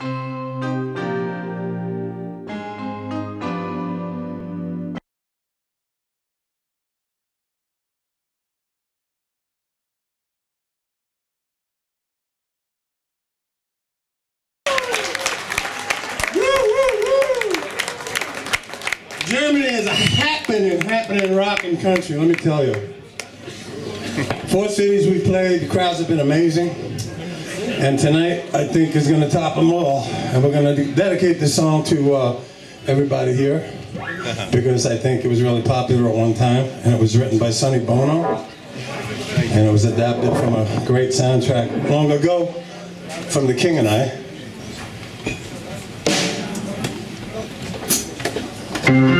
Germany is a happening, happening rocking country, let me tell you. Four cities we played, the crowds have been amazing. And tonight, I think, is going to top them all. And we're going to dedicate this song to uh, everybody here because I think it was really popular at one time. And it was written by Sonny Bono. And it was adapted from a great soundtrack long ago from The King and I.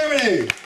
Germany.